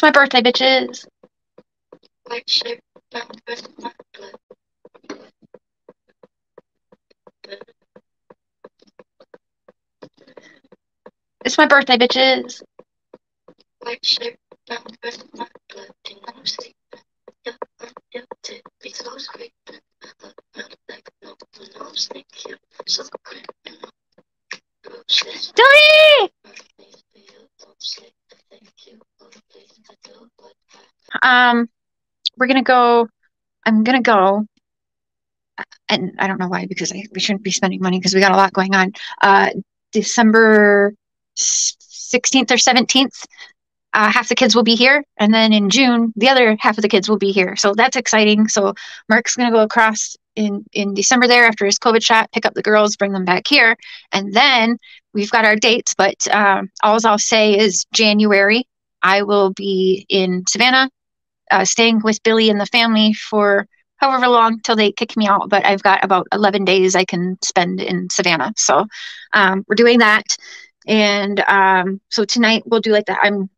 It's my birthday, bitches. It's my birthday, bitches. White Um, we're gonna go. I'm gonna go. And I don't know why, because I, we shouldn't be spending money because we got a lot going on. Uh, December 16th or 17th, uh, half the kids will be here. And then in June, the other half of the kids will be here. So that's exciting. So Mark's going to go across in, in December there after his COVID shot, pick up the girls, bring them back here. And then we've got our dates. But um, all I'll say is January, I will be in Savannah, uh, staying with Billy and the family for however long till they kick me out. But I've got about 11 days I can spend in Savannah. So um, we're doing that. And um, so tonight we'll do like that. I'm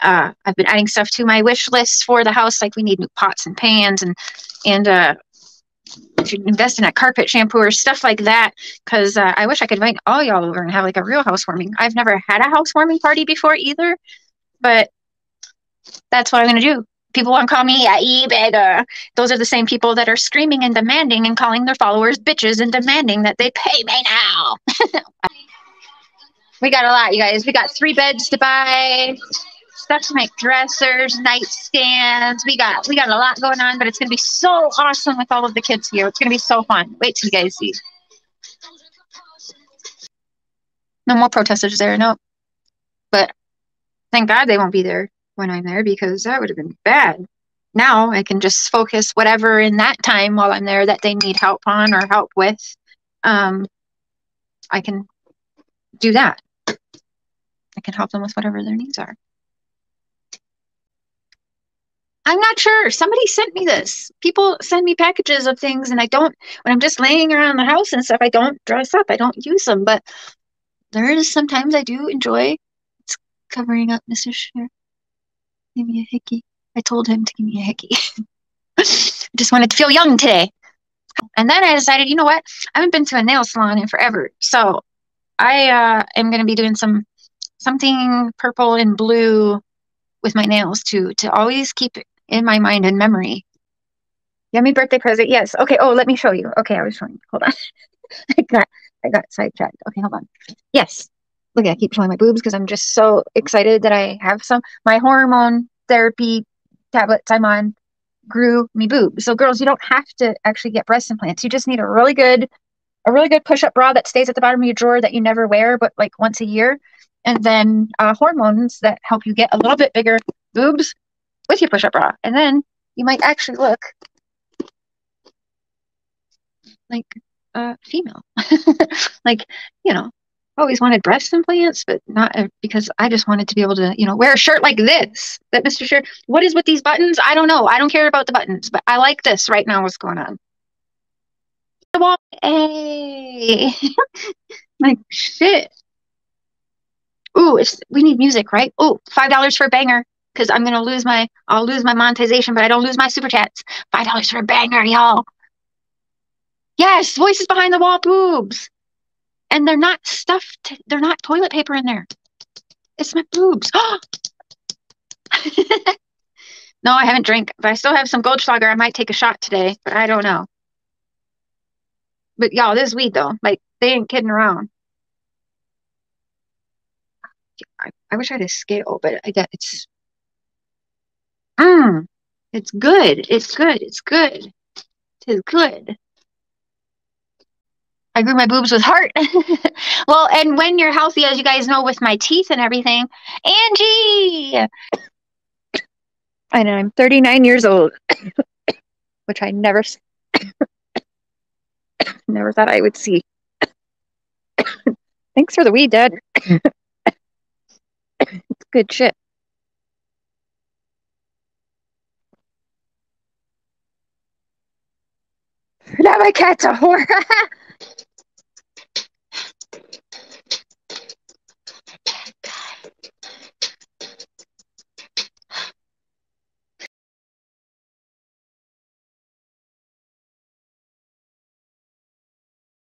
uh, I've been adding stuff to my wish list for the house. Like we need new pots and pans and and uh, should invest in a carpet shampoo or stuff like that. Because uh, I wish I could invite all y'all over and have like a real housewarming. I've never had a housewarming party before either, but that's what I'm gonna do. People want to call me a e-beggar. Those are the same people that are screaming and demanding and calling their followers bitches and demanding that they pay me now. we got a lot, you guys. We got three beds to buy, stuff to make dressers, nightstands. We got we got a lot going on, but it's gonna be so awesome with all of the kids here. It's gonna be so fun. Wait till you guys see. No more protesters there, no. But thank God they won't be there when I'm there because that would have been bad. Now I can just focus whatever in that time while I'm there that they need help on or help with. Um, I can do that. I can help them with whatever their needs are. I'm not sure. Somebody sent me this. People send me packages of things, and I don't, when I'm just laying around the house and stuff, I don't dress up. I don't use them. But there is sometimes I do enjoy. It's covering up Mr. Sher. Give me a hickey. I told him to give me a hickey. I just wanted to feel young today. And then I decided, you know what? I haven't been to a nail salon in forever. So I uh, am going to be doing some something purple and blue with my nails to to always keep in my mind and memory. Yummy birthday present. Yes. Okay. Oh, let me show you. Okay, I was showing. Hold on. I got I got sidetracked. Okay, hold on. Yes. Look, I keep showing my boobs because I'm just so excited that I have some. My hormone therapy tablets I'm on grew me boobs. So girls, you don't have to actually get breast implants. You just need a really good, a really good push-up bra that stays at the bottom of your drawer that you never wear, but like once a year, and then uh, hormones that help you get a little bit bigger boobs with your push-up bra, and then you might actually look like a female. like you know, always wanted breast implants, but not because I just wanted to be able to, you know, wear a shirt like this. That Mr. Shirt. What is with these buttons? I don't know. I don't care about the buttons, but I like this right now. What's going on? Hey, like shit. Ooh, it's we need music, right? Ooh, five dollars for a banger because I'm gonna lose my I'll lose my monetization, but I don't lose my super chats. Five dollars for a banger, y'all. Yes, voices behind the wall boobs and they're not stuffed they're not toilet paper in there. It's my boobs. No i haven't drank but i still have some goldschlager. I might take a shot today but i don't know. But y'all this is weed though like they ain't kidding around. I, I wish i had a scale but i it's mm, it's good. It's good. It's good. It's good I grew my boobs with heart. well, and when you're healthy, as you guys know, with my teeth and everything, Angie. Know I'm 39 years old, which I never, never thought I would see. Thanks for the weed, Dad. good shit. Now my cat's a whore.